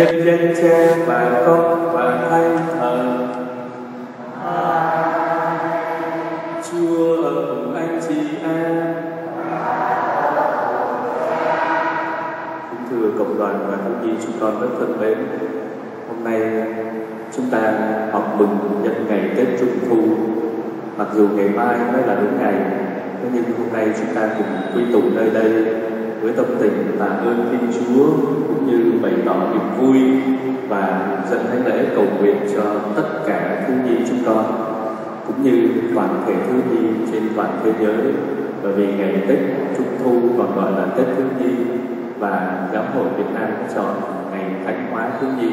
nhân danh cha và con và thánh thần. Chúa ở cùng anh chị em. Kính thưa cộng đoàn và quý vị chúng con rất thân mến Hôm nay chúng ta học mừng nhân ngày Tết Trung Thu. Mặc dù ngày mai mới là đúng ngày nhưng hôm nay chúng ta cùng quy tụ nơi đây với tâm tình tạ ơn Thiên Chúa như bày tỏ niềm vui và dẫn thánh lễ cầu nguyện cho tất cả thiếu nhi chúng con, cũng như toàn thể thiếu nhi trên toàn thế giới. Bởi vì ngày Tết Trung Thu còn gọi là Tết thiếu nhi và giáo hội Việt Nam chọn ngày thánh hóa thiếu nhi.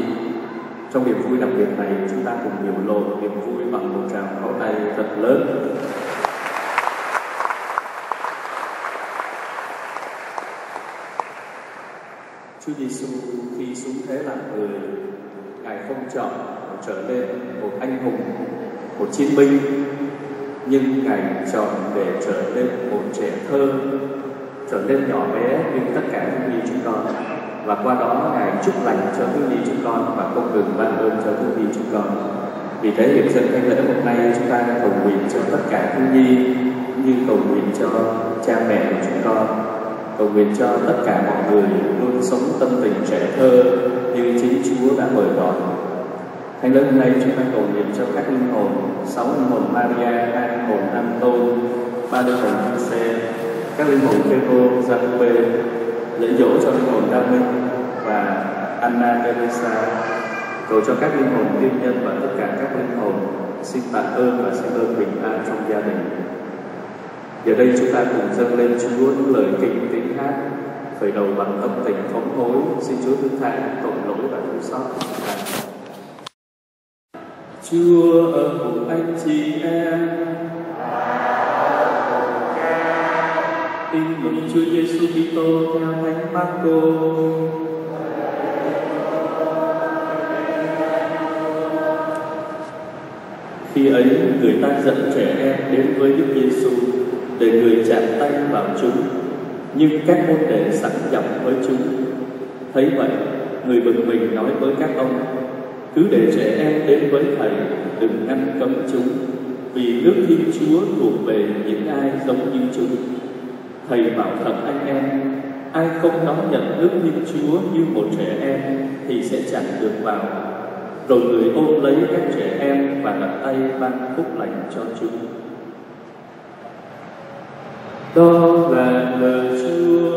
Trong niềm vui đặc biệt này, chúng ta cùng biểu lộ niềm vui bằng một tràng pháo tay thật lớn. Chúa Giêsu khi xuống thế làm người, Ngài không chọn trở nên một anh hùng, một chiến binh, nhưng Ngài chọn để trở nên một trẻ thơ, trở nên nhỏ bé như tất cả những nhi chúng con. Và qua đó Ngài chúc lành cho thiếu nhi chúng con và không ngừng ban ơn cho thiếu nhi chúng con. Vì thế hiệp dân thánh lễ hôm nay chúng ta cầu nguyện cho tất cả thiếu nhi cũng như cầu nguyện cho cha mẹ của chúng con cầu nguyện cho tất cả mọi người luôn sống tâm tình trẻ thơ như chính Chúa đã mời gọi. Thánh lễ hôm nay chúng ta cầu nguyện cho các linh hồn, sáu linh hồn Maria, hai linh hồn Anton, ba linh hồn Giuse, các linh hồn Phêrô, Giacobbe, lễ dỗ cho linh hồn Đa Minh và Anna Teresa, cầu cho các linh hồn tiên nhân và tất cả các linh hồn xin tạ ơn và xin ơn bình an trong gia đình. Giờ đây chúng ta cùng dâng lên Chúa những lời kinh tiếng hát, khởi đầu bằng tâm tình phóng hối xin Chúa thứ tha tội lỗi và thương xót. Chúa ở cùng anh chị em. Tin mừng Chúa Giêsu Kitô theo Thánh Marco. Khi ấy, người ta dẫn trẻ em đến với Đức Giêsu để người chạm tay vào chúng, nhưng các môn đệ sẵn giọng với chúng. Thấy vậy, người bực mình nói với các ông, cứ để trẻ em đến với thầy, đừng ngăn cấm chúng, vì nước thiên chúa thuộc về những ai giống như chúng. Thầy bảo thật anh em, ai không đón nhận nước thiên chúa như một trẻ em thì sẽ chẳng được vào. Rồi người ôm lấy các trẻ em và đặt tay ban phúc lành cho chúng đó là lời Chúa.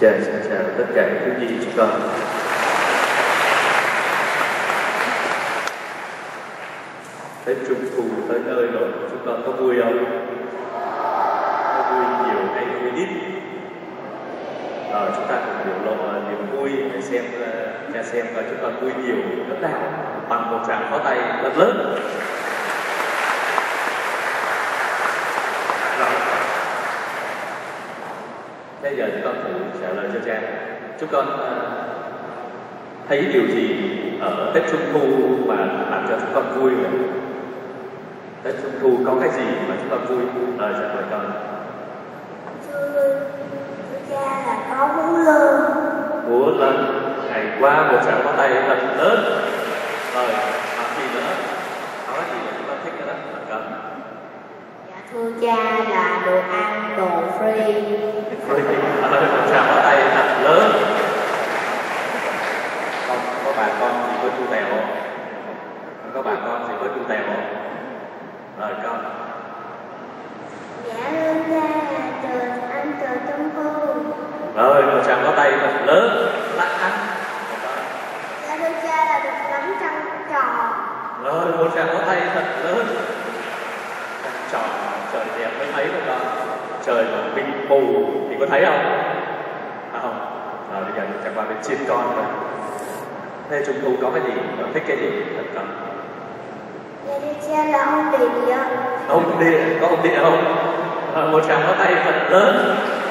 Chào, chào, chào tất cả quý vị chúng con. Tết Trung Thu tới nơi rồi, chúng con có vui không? Có vui nhiều hay vui ít? Ờ chúng ta cùng biểu lộ ờ, niềm vui để xem ờ, cha xem và chúng ta vui nhiều rất nào bằng một tràng pháo tay rất lớn. Rồi. Thế giờ chúng con thử trả lời cho cha. Chúng con uh, thấy điều gì ở Tết Trung Thu mà làm cho chúng con vui vậy? Tết Trung Thu có cái gì mà chúng con vui? Lời trả lời con. cha là có múa lân múa lân ngày qua một tràng pháo tay thật lớn. Rồi học gì nữa? Có cái gì mà chúng con thích nữa đó cần dạ thưa cha là đồ ăn đồ free. Free ở đây một tràng pháo tay thật lớn. Không có bà con gì có chu tèo không không có bà con gì có chu tèo không rồi con. Dạ thưa cha là trời ăn trời trung thu rồi một tràng pháo tay thật lớn. Lắc ăn dạ thưa cha là được ngắm trăng tròn rồi một tràng pháo tay thật lớn. Trăng tròn trời đẹp mới thấy được con trời mà mình mù thì có thấy không? À, không. Rồi bây giờ chẳng qua bên trên con thôi thế trung thu có cái gì? Con thích cái gì? Thật con dạ thưa cha là ông địa. Ông địa có ông địa không? À, một tràng pháo tay thật lớn. không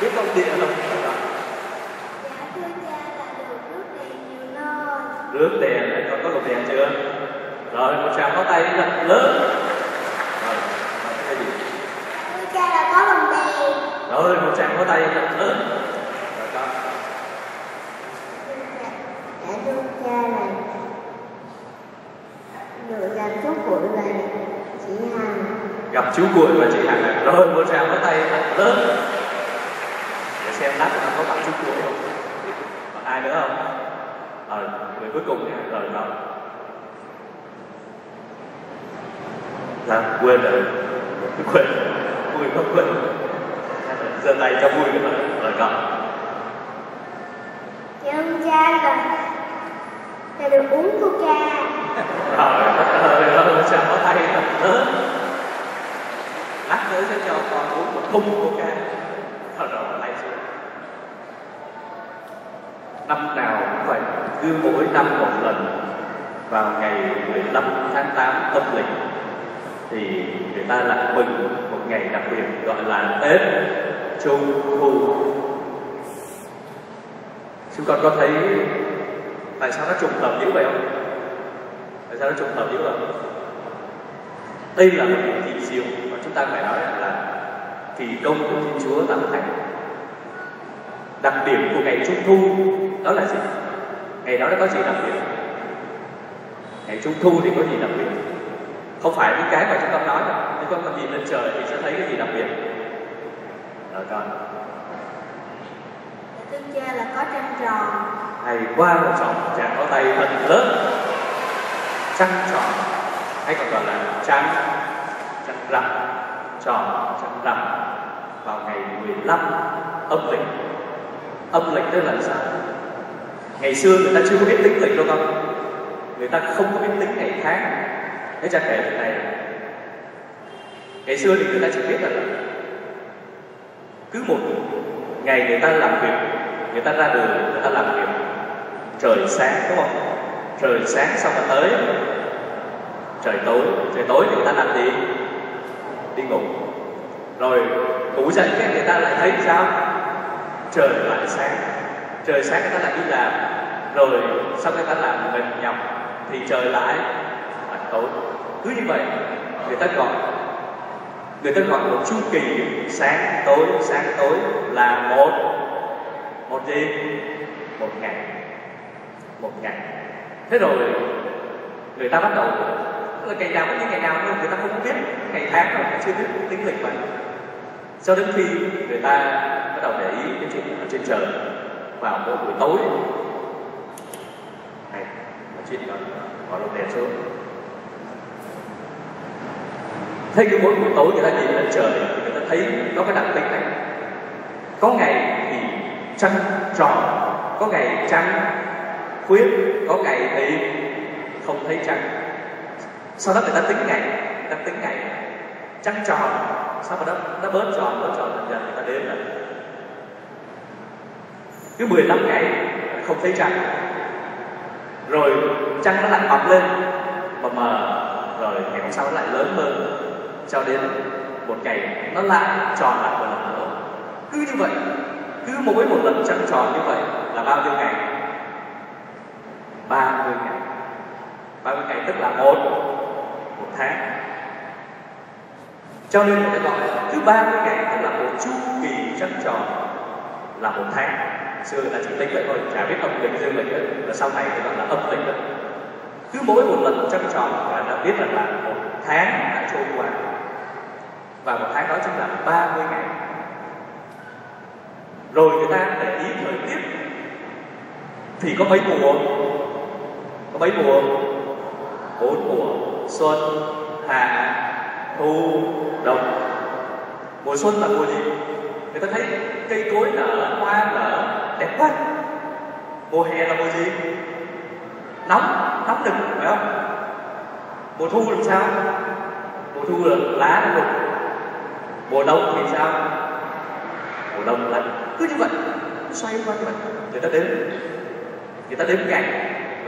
biết có ông địa không dạ thưa cha là được rước đèn nhiều nơi rước đèn con có lục đèn chưa? Rồi một tràng có tay thật lớn. Rồi cái gì? Thưa cha là có lồng đèn. rồi một tràng có tay thật lớn. Rồi, con. Dạ thưa cha là được gặp chú cuội và chị Hằng. gặp chú cuội và chị hằng rồi một tràng có tay thật lớn xem lát nữa có bạn chú cuội không? Còn ai nữa không? Rồi người cuối cùng nha. Rồi đó là quên rồi. Quên. Vui không quên. Giơ tay cho vui cái mà. Rồi còn. Thưa cha là là được uống của cha. rồi trời ơi sao có tay? Lát nữa sẽ cho con uống một thùng coca thôi rồi tay xuống năm nào cũng vậy, cứ mỗi năm một lần vào ngày 15 tháng 8 âm lịch, thì người ta lại mừng một ngày đặc biệt gọi là Tết Trung Thu chúng con có thấy tại sao nó trùng hợp như vậy không? Tại sao nó trùng hợp như vậy? Đây là một kỳ diệu mà chúng ta phải nói là kỳ công của Thiên Chúa tạo thành. Đặc điểm của ngày Trung Thu đó là gì? Ngày đó nó có gì đặc biệt? Ngày Trung Thu thì có gì đặc biệt? Không phải những cái mà chúng con nói đâu. Nếu con nhìn lên trời thì sẽ thấy cái gì đặc biệt? Rồi con. Thưa cha là có trăng tròn. hay qua một tròn tràng có tay thật lớn trăng tròn hay còn gọi là trăng trăng rằm tròn trăng rằm vào ngày 15 âm lịch âm lịch tức là sao ngày xưa người ta chưa có biết tính lịch đâu không người ta không có biết tính ngày tháng. Thế cha kể chuyện này. Ngày xưa thì người ta chỉ biết là cứ một ngày người ta làm việc, người ta ra đường, người ta làm việc. Trời sáng, đúng không? Trời sáng xong rồi tới. Trời tối trời tối thì người ta làm gì? Đi ngủ. Rồi ngủ dậy cái người ta lại thấy sao? Trời lại sáng. Trời sáng người ta lại đi làm rồi sau khi ta làm mệt nhọc thì trời lại lại tối. Cứ như vậy, người ta gọi, người ta gọi một chu kỳ sáng tối sáng tối là một một gì? Một ngày. Một ngày. Thế rồi, người ta bắt đầu là ngày nào cũng như ngày nào nhưng người ta không biết ngày tháng rồi chưa biết tính lịch vậy cho đến khi người ta bắt đầu để ý cái chuyện ở trên trời vào mỗi buổi tối chuyện còn bỏ lồng đèn xuống thấy cái mỗi buổi tối người ta nhìn lên trời thì người ta thấy nó có đặc tính này. Có ngày thì trăng tròn, có ngày trăng khuyết, có ngày thì không thấy trăng. Sau đó người ta tính ngày, người ta tính ngày trăng tròn. Sau đó nó bớt tròn bớt tròn, dần dần người ta đếm lại cứ 15 ngày không thấy trăng rồi trăng nó lại mọc lên mờ mờ. Rồi ngày hôm sau nó lại lớn hơn. Cho đến một ngày nó lại tròn lại một lần nữa. Cứ như vậy, cứ mỗi một lần trăng tròn như vậy là bao nhiêu ngày? 30 ngày. 30 ngày tức là một một tháng. Cho nên người ta gọi là cứ 30 ngày tức là một chu kỳ trăng tròn là một tháng xưa là chỉ tính vậy thôi chả biết âm lịch dương lịch Và sau này thì gọi là âm lịch đó. Cứ mỗi một lần trăng tròn là đã biết rằng là một tháng đã trôi qua, và một tháng đó chính là 30 ngày. Rồi người ta để ý thời tiết, thì có mấy mùa? Có mấy mùa? Bốn mùa, xuân, hạ, thu đông mùa xuân là mùa gì? Người ta thấy cây cối nở, hoa nở đẹp quá. Mùa hè là mùa gì? Nóng nóng nực phải không? Mùa thu làm sao? Mùa thu là lá nó rụng mùa đông thì sao? Mùa đông lạnh. Cứ như vậy, xoay quanh vậy người ta đếm. Người ta đếm ngày,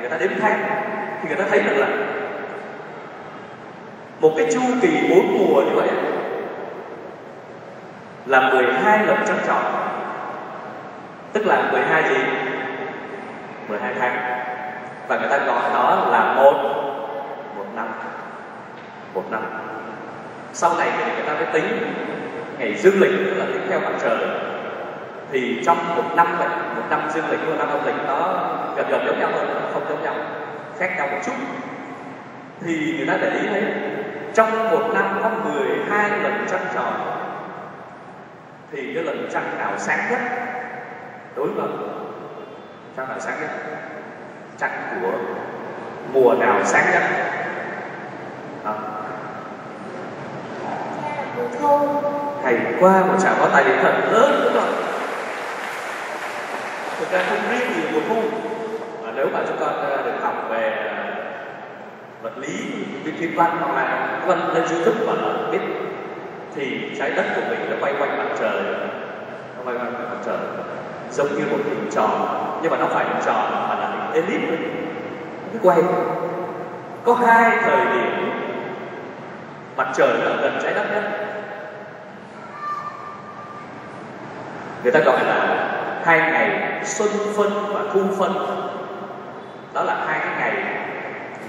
người ta đếm tháng, thì người ta thấy được là một cái chu kỳ bốn mùa như vậy là 12 lần trăng tròn tức là 12 gì? 12 tháng. Và người ta gọi đó là một một năm. Một năm. Sau này thì người ta mới tính ngày dương lịch, tức là tính theo mặt trời. Thì trong một năm này một năm dương lịch và năm âm lịch nó gần gần giống nhau thôi không giống nhau, khác nhau một chút. Thì người ta để ý thấy trong một năm có 12 lần trăng tròn, thì cái lần trăng nào sáng nhất? Đối với sao là sáng nhất? Trăng của mùa nào sáng nhất? À. thầy thu qua một tràng có tài đến thật lớn đúng không? Thực ra không riêng gì mùa thu. Mà nếu mà chúng ta ờ, được học về ờ, vật lý viên thiên văn hoặc là văn lên và mà biết, thì trái đất của mình nó quay quanh mặt trời. Nó quay quanh mặt trời giống như một hình tròn, nhưng mà nó phải hình tròn mà là hình elip nó quay, có hai thời điểm mặt trời ở gần trái đất nhất người ta gọi là hai ngày xuân phân và thu phân. Đó là hai cái ngày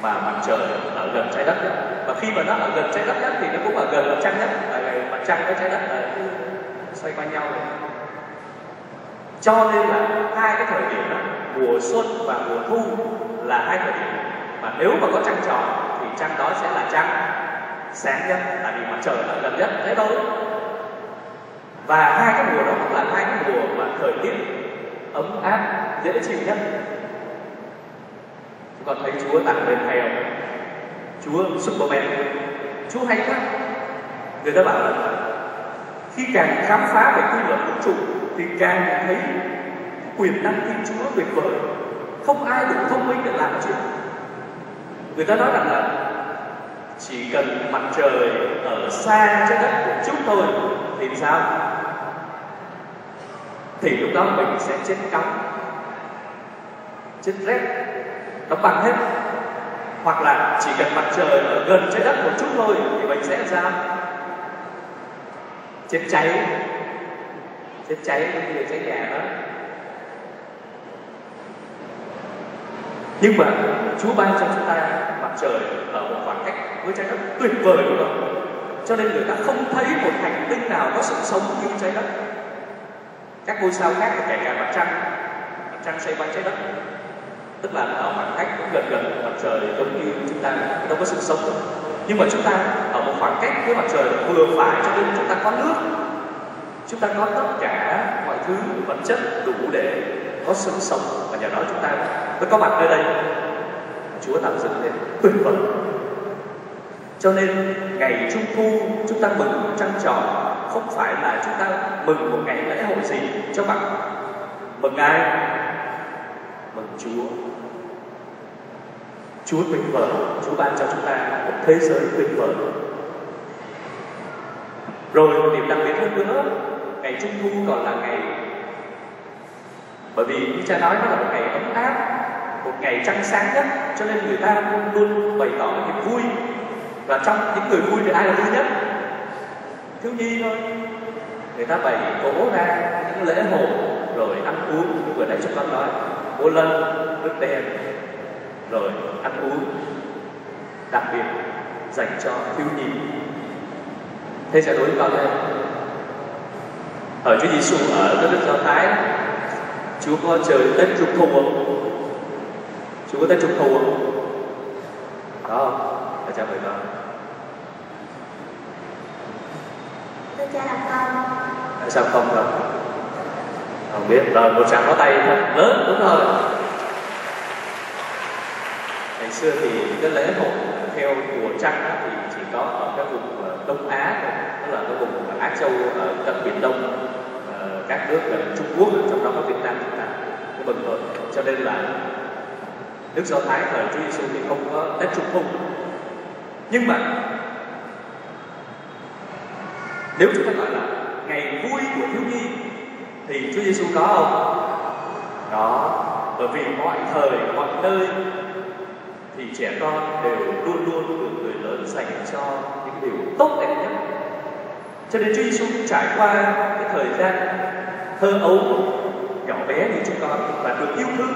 mà mặt trời ở gần trái đất nhất và khi mà nó ở gần trái đất nhất thì nó cũng ở gần mặt trăng nhất là ngày mặt trăng với trái đất là xoay quanh nhau cho nên là hai cái thời điểm đó, mùa xuân và mùa thu là hai thời điểm. Mà nếu mà có trăng tròn thì trăng đó sẽ là trăng sáng nhất tại vì mặt trời là gần nhất thế thôi. Và hai cái mùa đó cũng là hai cái mùa mà thời tiết ấm áp dễ chịu nhất. Chúng con thấy Chúa tặng lên hay không? Chúa Superman. Chúa hay quá. Người ta bảo là khi càng khám phá về quy luật vũ trụ, thì càng thấy quyền năng Thiên Chúa tuyệt vời. Không ai đủ thông minh để làm chuyện. Người ta nói rằng là chỉ cần mặt trời ở xa trái đất một chút thôi thì sao? Thì lúc đó mình sẽ chết cóng chết rét nó băng hết. Hoặc là chỉ cần mặt trời ở gần trái đất một chút thôi thì mình sẽ ra chết cháy. Chết cháy cũng như cháy nhà đó. Nhưng mà Chúa ban cho chúng ta mặt trời ở một khoảng cách với trái đất tuyệt vời luôn không? cho nên người ta không thấy một hành tinh nào có sự sống như trái đất. Các ngôi sao khác, kể cả mặt trăng mặt trăng xoay quanh trái đất. Tức là ở khoảng cách cũng gần gần, mặt trời giống như chúng ta, đâu có sự sống. Đâu nhưng mà chúng ta ở một khoảng cách với mặt trời vừa phải cho nên chúng ta có nước. Chúng ta có tất cả mọi thứ vật chất đủ để có sự sống. Và nhờ đó chúng ta mới có mặt nơi đây. Chúa tạo dựng nên tuyệt vời. Cho nên ngày trung thu, chúng ta mừng trăng tròn. Không phải là chúng ta mừng một ngày lễ hội gì cho bằng. Mừng ai? Mừng Chúa. Chúa tuyệt vời. Chúa ban cho chúng ta một thế giới tuyệt vời rồi, một điểm đặc biệt hơn nữa, ngày trung thu còn là ngày bởi vì như cha nói nó là một ngày ấm áp, một ngày trăng sáng nhất, cho nên người ta luôn luôn bày tỏ niềm vui. Và trong những người vui thì ai là vui nhất? Thiếu nhi thôi. Người ta bày cổ ra, những lễ hội, rồi ăn uống, như vừa nãy chúng con nói. Ô lân nước đen, rồi ăn uống, đặc biệt dành cho thiếu nhi thế sẽ đối với con đây ở Chúa Giêsu ở đất nước Do Thái Chúa có chơi Tết Trung Thu không? Chúa có Tết Trung Thu không? Đó, là cha mời con Thưa cha là con Tại sao không đâu? Không biết, rồi một tràng có tay thật lớn, đúng rồi Ngày xưa thì cái lễ hội theo mùa trăng thì đó ở các vùng ờ, Đông Á Tức là các vùng ờ, Á Châu ở cận Biển Đông các nước gần Trung Quốc trong đó có Việt Nam chúng ta cái mừng thôi cho nên là nước Do Thái thời Chúa Giêsu thì không có Tết Trung Thu. Nhưng mà nếu chúng ta gọi là ngày vui của thiếu nhi thì Chúa Giêsu có không? Có, bởi vì mọi thời mọi nơi thì trẻ con đều luôn luôn được người lớn dành cho những điều tốt đẹp nhất. Cho nên Chúa Giêsu trải qua cái thời gian thơ ấu nhỏ bé như chúng con và được yêu thương,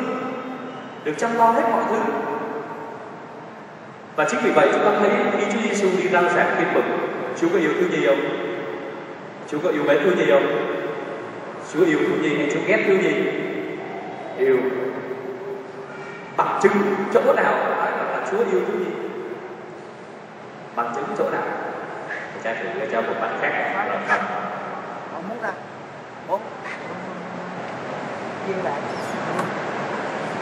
được chăm lo hết mọi thứ. Và chính vì vậy chúng ta thấy khi Chúa Giêsu đi rao giảng tin mừng Chúa có yêu thương gì không? Chúa có yêu bé thương gì không? Chúa yêu thương gì hay Chúa ghét thương gì? Yêu bằng chứng chỗ nào Chúa yêu thương gì bằng chứng chỗ nào? Cha thử cho một bạn khác. Là cầm không. muốn ra. Muốn yêu bạn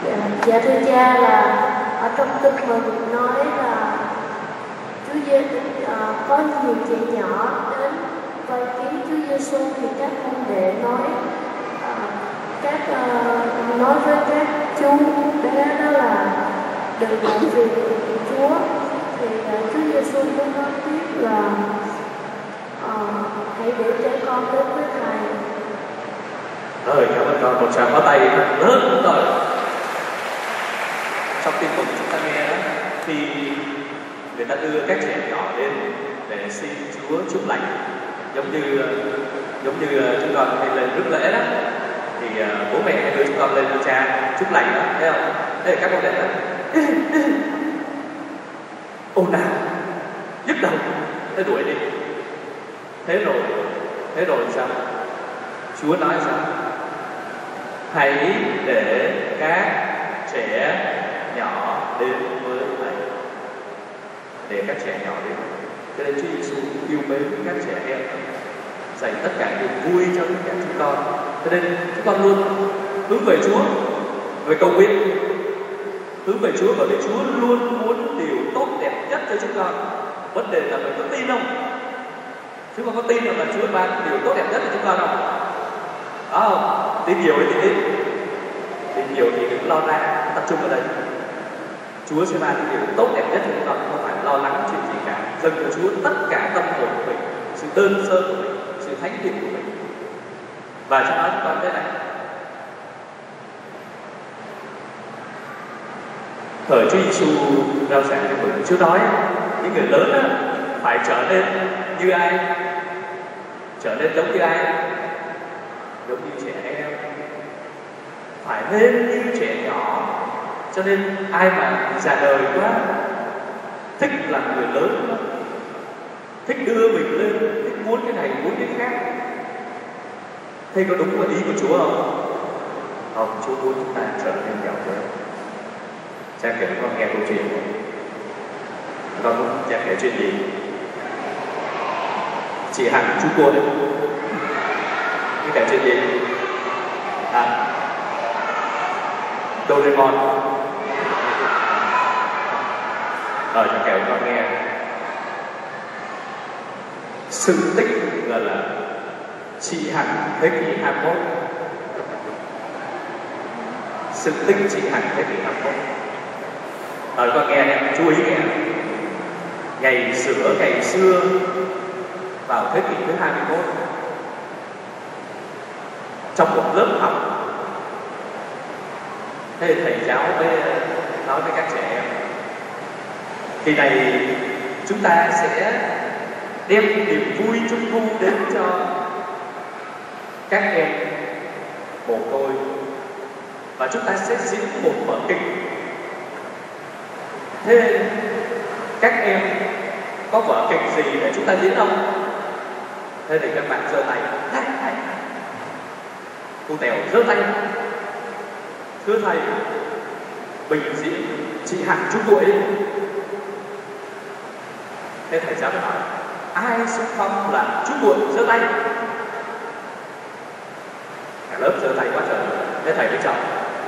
dạ, dạ thưa cha là ở trong kinh mừng nói là Chúa Giêsu uh, có nhiều trẻ nhỏ đến coi kiến Chúa Giêsu thì các ông đệ nói uh, các uh, nói với các chú bé đó là đừng làm gì Chúa. Thì à, Chúa Giêsu cũng nói tiếp là uh, hãy để trẻ con đến với thầy rồi cảm ơn con. Một tràng pháo tay lớn rồi trong tin mừng chúng ta nghe đó thì người ta đưa các trẻ nhỏ lên để xin Chúa chúc lành giống như à, giống như chúng con hay lên rước lễ đó thì uh, bố mẹ đưa chúng con lên cha chúc lành đó thấy không? Đây là các con đẹp đó ồn nào nhức đầu. Thế đuổi đi. Thế rồi thế rồi sao? Chúa nói sao? Hãy để các trẻ nhỏ đến với thầy. Để các trẻ nhỏ đến. Cho nên Chúa Giêsu yêu mến các trẻ em. Dành tất cả niềm vui cho tất cả chúng con. Cho nên chúng con luôn hướng về Chúa, về cầu nguyện hướng về Chúa, bởi vì Chúa luôn muốn điều tốt đẹp nhất cho chúng con vấn đề là mình có tin không? Chúng con có tin rằng là Chúa ban điều tốt đẹp nhất cho chúng con không đó không? Tin nhiều thì tin tin nhiều thì đừng lo ra tập trung ở đây. Chúa sẽ ban điều tốt đẹp nhất cho chúng con không phải lo lắng chuyện gì cả. Dâng cho Chúa tất cả tâm hồn của mình, sự đơn sơ của mình, sự thánh thiện của mình. Và cho nói chúng con thế này thời Chúa Giêsu rao giảng cho mình. Chúa nói những người lớn đó, phải trở nên như ai? Trở nên giống như ai? Giống như trẻ em. Phải nên như trẻ nhỏ. Cho nên ai mà già đời quá thích làm người lớn quá thích đưa mình lên thích muốn cái này muốn cái khác. Thế có đúng với ý của chúa không? Không chúa muốn chúng ta trở nên giàu bé cha kể con nghe câu chuyện. Con muốn cha kể chuyện gì? Chị hằng, chú cô đấy. Cái kể chuyện gì? À. Doraemon. Rồi, cha kể con nghe. Sự tích là là chị hằng thế kỷ 21 sự tích chị hằng thế kỷ 21 Ờ, rồi con nghe chú ý nghe. Ngày sửa ngày xưa, vào thế kỷ thứ 21 trong một lớp học thế thầy giáo với, nói với các trẻ em, kỳ này chúng ta sẽ đem niềm vui trung thu đến cho các em mồ côi và chúng ta sẽ diễn một vở kịch thế các em có vở kịch gì để chúng ta diễn không? Thế thì các bạn giơ tay. Cô tèo giơ tay. Thưa thầy, bình diễn chị hằng chú tuổi thế thầy giáo mới hỏi ai xung phong là chú muội giơ tay? Cả lớp giơ tay quá trời. Thế thầy mới chọn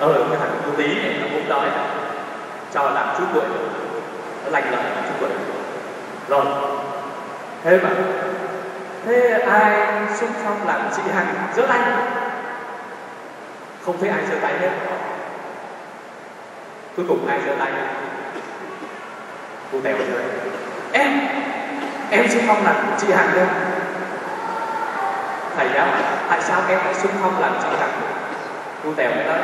ờ cái thằng cô tí này nó cũng đói cho làm chú muội nó lành lợi chú muội rồi, thế mà, thế ai xung phong làm chị hằng giơ tay không thấy ai giơ tay hết. Cuối cùng ai giơ tay? Cô tèo giơ em em xung phong làm chị hằng đâu thầy giáo, tại sao em lại xung phong làm chị hằng cô tèo mới nói,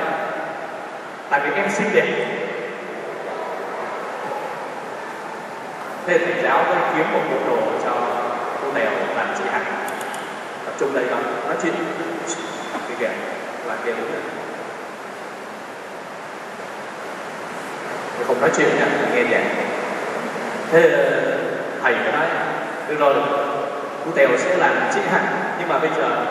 tại vì em xinh đẹp. Thế thầy giáo mới kiếm một bộ đồ cho cô tèo làm chị hằng tập trung đây không nói chuyện. Cái kìa là kia đúng rồi không nói chuyện nha nghe giảng thế thầy mới nói, được rồi, cô tèo sẽ làm chị hạnh. Nhưng mà bây giờ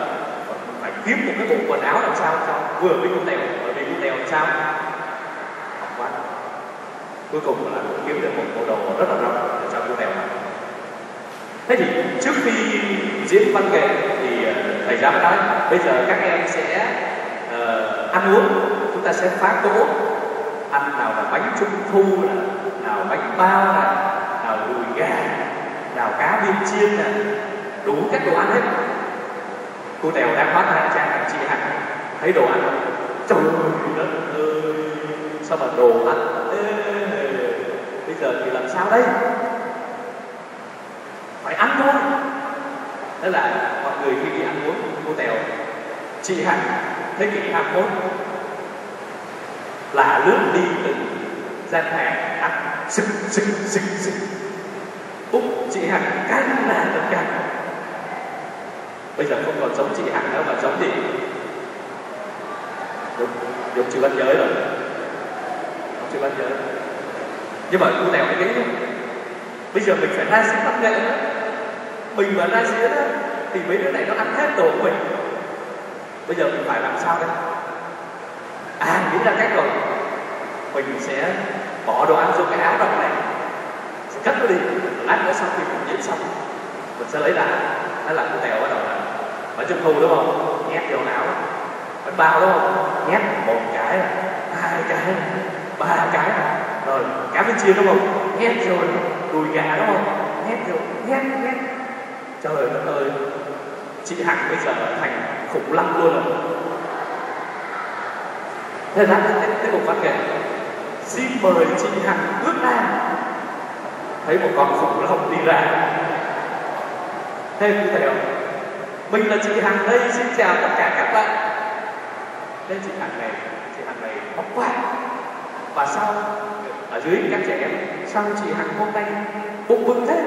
phải kiếm một cái bộ quần áo làm sao cho vừa với cô tèo bởi vì cô tèo làm sao? Cuối cùng là kiếm được một bộ đồ rất là rộng để cho cô tèo mặc. Thế thì trước khi diễn văn nghệ thì ờ, thầy giáo nói bây giờ các em sẽ uh, ăn uống. Chúng ta sẽ phá cỗ. Ăn nào là bánh trung thu này, nào bánh bao này nào đùi gà nào cá viên chiên này đủ các đồ ăn hết. Cô tèo đang bán hàng trang hàng chị hạnh. Thấy đồ ăn trời đất ơi sao mà đồ ăn Ê, bây giờ thì làm sao đây? Phải ăn thôi. Đó là mọi người khi đi ăn uống cô tèo, chị hằng thế kỷ 21 là lướt đi từ gian hàng ăn sực sực sực sực úc, chị hằng cái là tất cả bây giờ không còn giống chị hằng nữa mà giống gì đúng đúng chưa văn giới rồi. Không văn bắt giới nhưng mà cô tèo cái nghĩ bây giờ mình phải ra diễn văn nghệ đó. Mình mà ra diễn đó, thì mấy đứa này nó ăn hết đồ của mình. Bây giờ mình phải làm sao đây? À nghĩ ra cách rồi. Mình sẽ bỏ đồ ăn vô cái áo đông này. Sẽ cất nó đi lát nữa sau khi mình diễn xong, mình sẽ lấy ra. Nó là cái tèo bắt đầu là bánh trung thu đúng không? Nhét vô não bánh bao đúng không? Nhét một cái hai cái ba cái à. à rồi cá bên chia đúng không? Nhét rồi đùi gà đúng không? Nhét rồi, nhét nhét trời đất ơi chị hằng bây giờ thành khủng long luôn rồi. Thế là cái, cái mục văn nghệ xin mời chị hằng bước ra. Thấy một con khủng long đi ra. Thế cụ không? mình là chị hằng đây xin chào tất cả các bạn. Đây chị hằng này chị hằng này bóc quá và sau ở dưới các trẻ em sao chị hằng hôm nay bụng bự thế.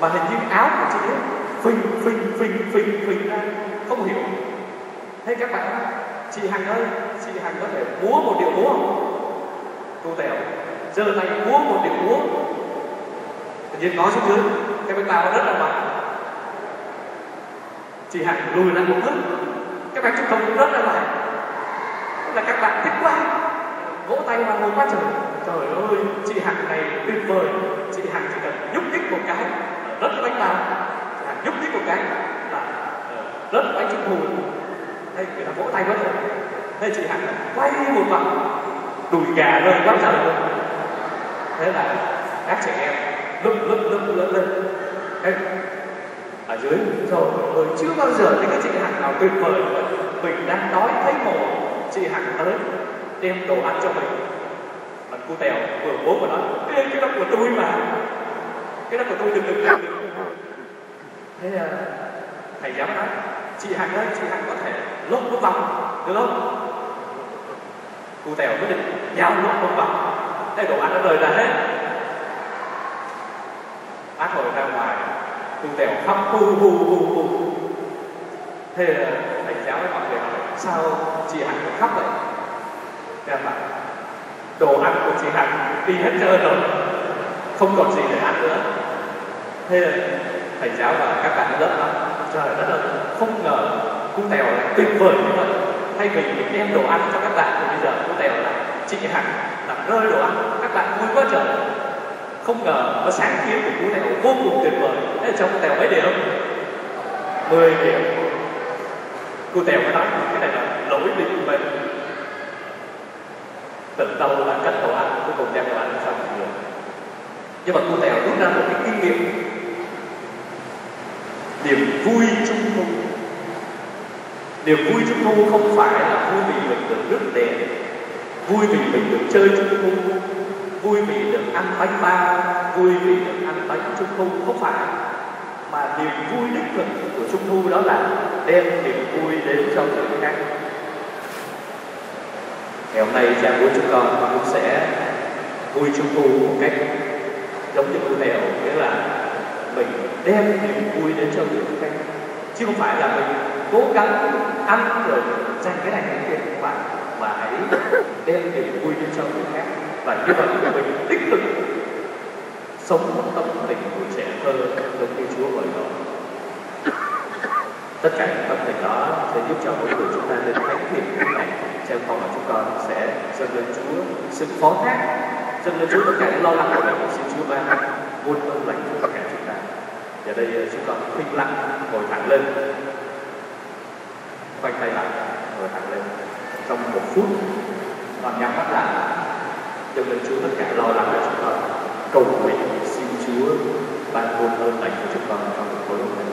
Mà hình như áo của chị ấy, phình phình phình phình phình ra, không hiểu. Thế các bạn, chị hằng ơi, chị hằng có thể múa một điệu múa không? Cô tèo, giơ tay múa một điệu múa. Tự nhiên nói xuống dưới cái bánh bao rất là mạnh chị hằng lùi lại một bước. Các bạn trung tâm cũng rất là mạnh là các bạn thích quá. Vỗ tay mà ngồi quá trời trời ơi, chị hằng này tuyệt vời. Chị hằng chỉ cần nhúc nhích một cái rất bánh bao. Chị hằng nhúc nhích một cái là ờ, rất bánh trung thu đây, người ta vỗ tay quá rồi. đây, chị hằng quay một vòng. Đùi gà rơi quá trời luôn. Thế là các trẻ em lúc lúc lúc lớn lên. Ở dưới. Rồi ơi, chưa bao giờ thấy cái chị hằng nào tuyệt vời mình đang đói thấy mồ. Chị hằng tới đem đồ ăn cho mình cô tèo vừa bố của nó. Ê, cái đó của tôi mà. Cái đó của tôi đừng đừng đừng thế là thầy giáo nói chị hằng ơi chị hằng có thể lốt một vòng được không? Cô tèo quyết định giao lốt một vòng thế đồ ăn nó rơi ra hết. Bác hồi ra ngoài cô tèo khóc hu hu hu hu thế là thầy giáo với mọi người sao chị hằng khóc vậy? Em bảo đồ ăn của chị hằng đi hết trơn rồi. Không còn gì để ăn nữa. Thế là thầy giáo và các bạn lớp đó, trời đất ơi không ngờ cô tèo lại tuyệt vời như vậy. Thay vì mình đem đồ ăn cho các bạn thì bây giờ cô tèo là chị hằng làm rơi đồ ăn các bạn vui quá trời. Không ngờ có sáng kiến của cô tèo vô cùng tuyệt vời. Thế là cho cô tèo mấy điểm 10 điểm cô tèo mới nói cái này là lỗi định của mình từng tâm là cách đồ ăn cuối cùng đem đồ ăn sang mọi người. Nhưng mà cô tèo rút ra một cái kinh nghiệm, niềm vui trung thu niềm vui trung thu không phải là vui vì mình được rước đèn vui vì mình được chơi trung thu vui vì được ăn bánh bao, vui vì được ăn bánh trung thu không phải, mà niềm vui đích thực của trung thu đó là đem niềm vui đến cho người khác ngày hôm nay cha của chúng con cũng sẽ vui trung thu một cách giống như cô tèo nghĩa là mình đem niềm vui đến cho người khác. Chứ không phải là mình cố gắng ăn rồi dành cái này cái kia, không phải, mà hãy đem niềm vui đến cho người khác. Và như vậy mình tích cực sống một tâm tình của trẻ thơ giống như Chúa mời đó. tất cả những tâm tình đó sẽ giúp cho mỗi người chúng ta lên thánh niềm vui này xem con là chúng con sẽ dâng lên Chúa sự phó thác dâng lên Chúa tất cả những lo lắng của mình xin Chúa ban muôn ơn lành cho tất cả chúng ta. Giờ đây ờ, chúng con khinh lặng ngồi thẳng lên. Khoanh tay lại, ngồi thẳng lên. Trong một phút còn nhắm mắt lại dâng lên Chúa tất cả lo lắng của chúng con cầu nguyện xin Chúa ban muôn ơn lành cho chúng con trong một tối hôm nay.